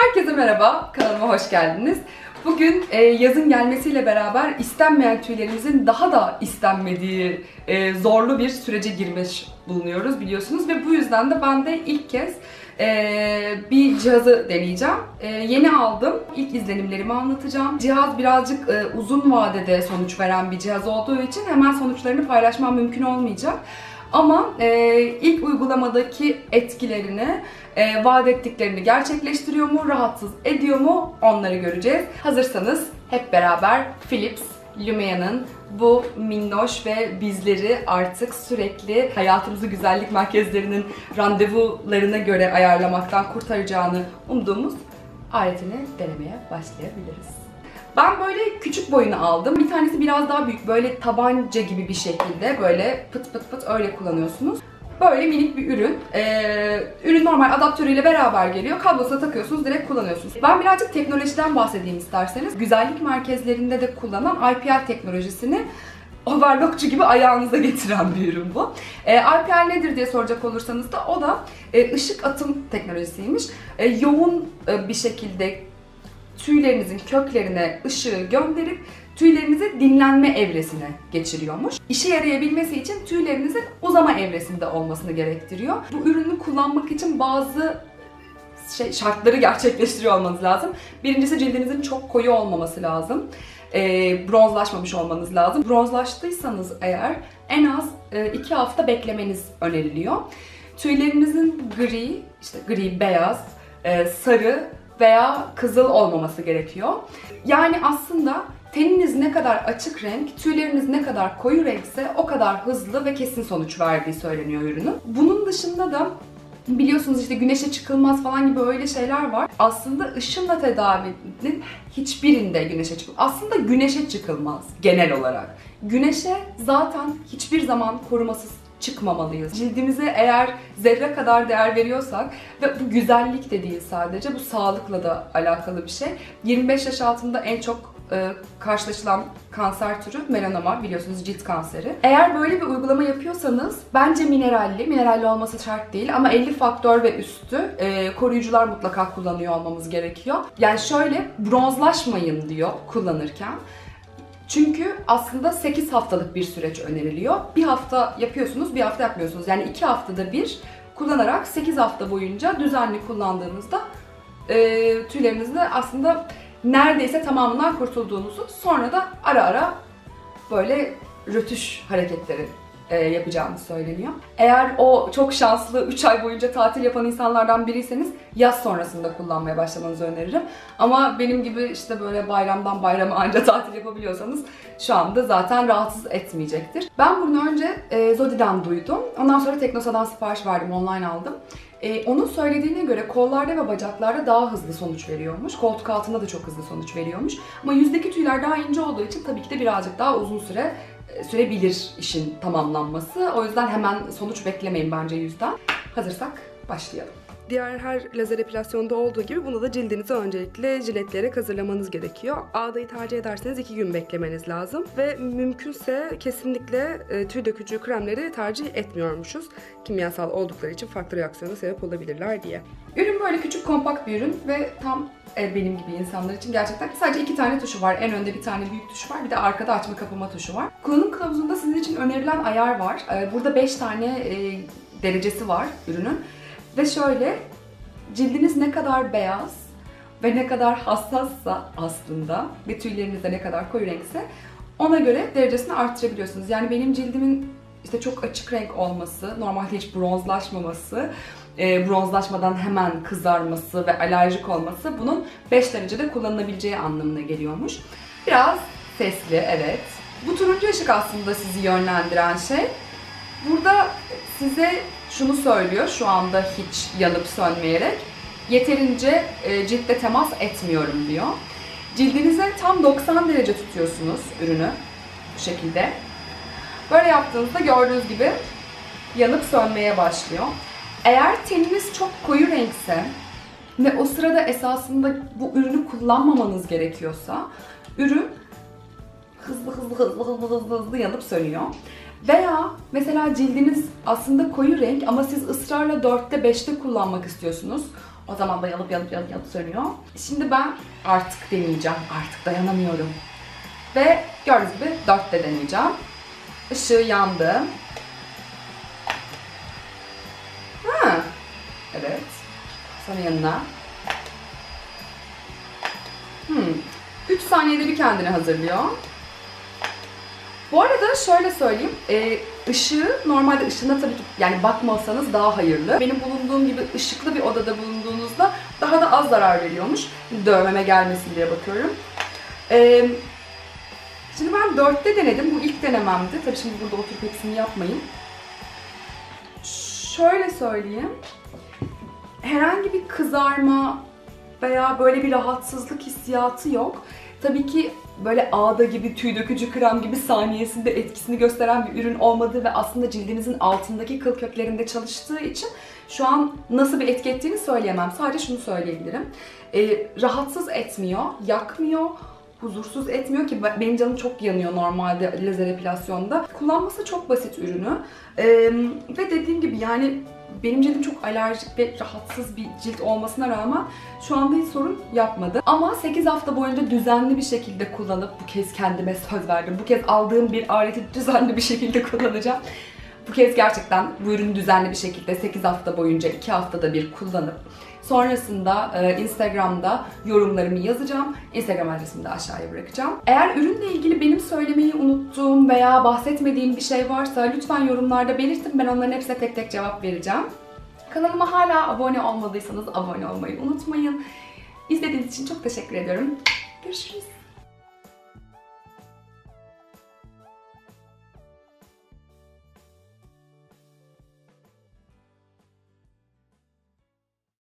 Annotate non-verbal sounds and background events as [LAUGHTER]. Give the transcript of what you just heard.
Herkese merhaba, kanalıma hoş geldiniz. Bugün e, yazın gelmesiyle beraber istenmeyen tüylerimizin daha da istenmediği e, zorlu bir sürece girmiş bulunuyoruz biliyorsunuz ve bu yüzden de ben de ilk kez e, bir cihazı deneyeceğim. E, yeni aldım. İlk izlenimlerimi anlatacağım. Cihaz birazcık e, uzun vadede sonuç veren bir cihaz olduğu için hemen sonuçlarını paylaşmam mümkün olmayacak. Ama e, ilk uygulamadaki etkilerini, e, vaat ettiklerini gerçekleştiriyor mu, rahatsız ediyor mu onları göreceğiz. Hazırsanız hep beraber Philips Lumia'nın bu minnoş ve bizleri artık sürekli hayatımızı güzellik merkezlerinin randevularına göre ayarlamaktan kurtaracağını umduğumuz aletini denemeye başlayabiliriz. Ben böyle küçük boyunu aldım. Bir tanesi biraz daha büyük. Böyle tabanca gibi bir şekilde böyle pıt pıt pıt öyle kullanıyorsunuz. Böyle minik bir ürün. Ee, ürün normal adaptörüyle beraber geliyor. Kablosuna takıyorsunuz, direkt kullanıyorsunuz. Ben birazcık teknolojiden bahsedeyim isterseniz. Güzellik merkezlerinde de kullanılan IPL teknolojisini overlockçu gibi ayağınıza getiren bir ürün bu. E, IPL nedir diye soracak olursanız da o da e, ışık atım teknolojisiymiş. E, yoğun e, bir şekilde tüylerinizin köklerine ışığı gönderip tüylerinizi dinlenme evresine geçiriyormuş. İşe yarayabilmesi için tüylerinizin uzama evresinde olmasını gerektiriyor. Bu ürünü kullanmak için bazı şey, şartları gerçekleştiriyor olmanız lazım. Birincisi cildinizin çok koyu olmaması lazım. E, bronzlaşmamış olmanız lazım. Bronzlaştıysanız eğer en az 2 e, hafta beklemeniz öneriliyor. Tüylerinizin gri, işte gri, beyaz, e, sarı veya kızıl olmaması gerekiyor. Yani aslında teniniz ne kadar açık renk, tüyleriniz ne kadar koyu renkse o kadar hızlı ve kesin sonuç verdiği söyleniyor ürünün. Bunun dışında da biliyorsunuz işte güneşe çıkılmaz falan gibi öyle şeyler var. Aslında ışınla tedavinin hiçbirinde güneşe çıkılmaz. Aslında güneşe çıkılmaz genel olarak. Güneşe zaten hiçbir zaman korumasız çıkmamalıyız. Cildimize eğer zerre kadar değer veriyorsak ve bu güzellik de değil sadece bu sağlıkla da alakalı bir şey. 25 yaş altında en çok e, karşılaşılan kanser türü melanoma biliyorsunuz cilt kanseri. Eğer böyle bir uygulama yapıyorsanız bence mineralli, mineralli olması şart değil ama 50 faktör ve üstü e, koruyucular mutlaka kullanıyor olmamız gerekiyor. Yani şöyle bronzlaşmayın diyor kullanırken. Çünkü aslında 8 haftalık bir süreç öneriliyor. Bir hafta yapıyorsunuz, bir hafta yapmıyorsunuz. Yani 2 haftada bir kullanarak 8 hafta boyunca düzenli kullandığınızda e, tüylerinizde aslında neredeyse tamamından kurtulduğunuzu sonra da ara ara böyle rötuş hareketleri e, yapacağınız söyleniyor. Eğer o çok şanslı 3 ay boyunca tatil yapan insanlardan biriyseniz yaz sonrasında kullanmaya başlamanızı öneririm. Ama benim gibi işte böyle bayramdan bayrama anca tatil yapabiliyorsanız şu anda zaten rahatsız etmeyecektir. Ben bunu önce e, Zodi'den duydum. Ondan sonra Teknosa'dan sipariş verdim, online aldım. Ee, onun söylediğine göre kollarda ve bacaklarda daha hızlı sonuç veriyormuş. Koltuk altında da çok hızlı sonuç veriyormuş. Ama yüzdeki tüyler daha ince olduğu için tabii ki de birazcık daha uzun süre e, sürebilir işin tamamlanması. O yüzden hemen sonuç beklemeyin bence yüzden. Hazırsak başlayalım. Diğer her lazer epilasyonda olduğu gibi bunda da cildinizi öncelikle jiletleyerek hazırlamanız gerekiyor. Ağdayı tercih ederseniz 2 gün beklemeniz lazım. Ve mümkünse kesinlikle e, tüy dökücü kremleri tercih etmiyormuşuz. Kimyasal oldukları için farklı reaksiyona sebep olabilirler diye. Ürün böyle küçük kompakt bir ürün ve tam e, benim gibi insanlar için gerçekten sadece iki tane tuşu var. En önde bir tane büyük tuşu var. Bir de arkada açma kapama tuşu var. Kullanım kılavuzunda sizin için önerilen ayar var. E, burada 5 tane derecesi var ürünün. Ve şöyle cildiniz ne kadar beyaz ve ne kadar hassassa aslında ve tüyleriniz de ne kadar koyu renkse ona göre derecesini arttırabiliyorsunuz. Yani benim cildimin işte çok açık renk olması, normalde hiç bronzlaşmaması, e, bronzlaşmadan hemen kızarması ve alerjik olması bunun 5 derecede kullanılabileceği anlamına geliyormuş. Biraz sesli, evet. Bu turuncu ışık aslında sizi yönlendiren şey. Burada size şunu söylüyor şu anda hiç yanıp sönmeyerek. Yeterince e, ciltle temas etmiyorum diyor. Cildinize tam 90 derece tutuyorsunuz ürünü bu şekilde. Böyle yaptığınızda gördüğünüz gibi yanıp sönmeye başlıyor. Eğer teniniz çok koyu renkse ve o sırada esasında bu ürünü kullanmamanız gerekiyorsa ürün hızlı hızlı hızlı hızlı hızlı hızlı yanıp sönüyor. Veya mesela cildiniz aslında koyu renk ama siz ısrarla 4'te 5'te kullanmak istiyorsunuz. O zaman da yanıp yanıp yanıp yanıp sönüyor. Şimdi ben artık deneyeceğim. Artık dayanamıyorum. Ve gördüğünüz gibi 4'te deneyeceğim. Işığı yandı. Ha. Evet. Sonra yanına. Hmm. 3 saniyede bir kendini hazırlıyor. Bu arada şöyle söyleyeyim, e, ışığı normalde ışığına tabii ki yani bakmasanız daha hayırlı. Benim bulunduğum gibi ışıklı bir odada bulunduğunuzda daha da az zarar veriyormuş. Dövmeme gelmesin diye bakıyorum. E, şimdi ben dörtte denedim, bu ilk denememdi. Tabii şimdi burada oturup hepsini yapmayın. Şöyle söyleyeyim, herhangi bir kızarma veya böyle bir rahatsızlık hissiyatı yok. Tabii ki böyle ağda gibi, tüy dökücü krem gibi saniyesinde etkisini gösteren bir ürün olmadığı ve aslında cildinizin altındaki kıl köklerinde çalıştığı için şu an nasıl bir etki ettiğini söyleyemem. Sadece şunu söyleyebilirim. Ee, rahatsız etmiyor, yakmıyor, huzursuz etmiyor ki benim canım çok yanıyor normalde lazer epilasyonda. Kullanması çok basit ürünü. Ee, ve dediğim gibi yani benim cildim çok alerjik ve rahatsız bir cilt olmasına rağmen şu anda hiç sorun yapmadı. Ama 8 hafta boyunca düzenli bir şekilde kullanıp bu kez kendime söz verdim. Bu kez aldığım bir aleti düzenli bir şekilde [LAUGHS] kullanacağım. Bu kez gerçekten bu ürünü düzenli bir şekilde 8 hafta boyunca 2 haftada bir kullanıp Sonrasında e, Instagram'da yorumlarımı yazacağım. Instagram adresimi de aşağıya bırakacağım. Eğer ürünle ilgili benim söylemeyi unuttuğum veya bahsetmediğim bir şey varsa lütfen yorumlarda belirtin. Ben onların hepsine tek tek cevap vereceğim. Kanalıma hala abone olmadıysanız abone olmayı unutmayın. İzlediğiniz için çok teşekkür ediyorum. Görüşürüz.